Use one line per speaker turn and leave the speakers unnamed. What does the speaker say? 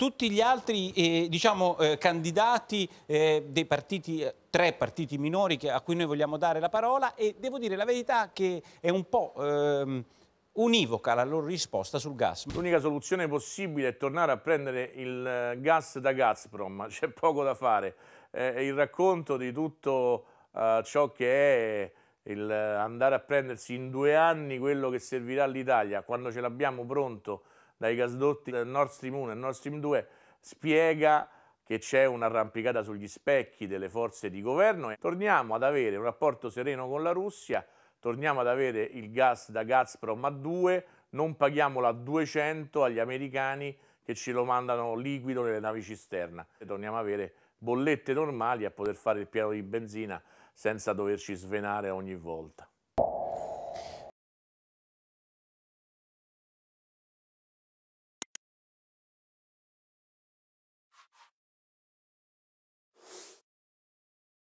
tutti gli altri eh, diciamo, eh, candidati eh, dei partiti, eh, tre partiti minori che, a cui noi vogliamo dare la parola e devo dire la verità che è un po' ehm, univoca la loro risposta sul gas.
L'unica soluzione possibile è tornare a prendere il eh, gas da Gazprom, c'è poco da fare. Eh, il racconto di tutto ciò che è il andare a prendersi in due anni quello che servirà all'Italia, quando ce l'abbiamo pronto dai gasdotti Nord Stream 1 e Nord Stream 2, spiega che c'è un'arrampicata sugli specchi delle forze di governo e torniamo ad avere un rapporto sereno con la Russia, torniamo ad avere il gas da Gazprom a 2, non paghiamolo a 200 agli americani che ce lo mandano liquido nelle navi cisterna. E torniamo ad avere bollette normali a poter fare il piano di benzina senza doverci svenare ogni volta.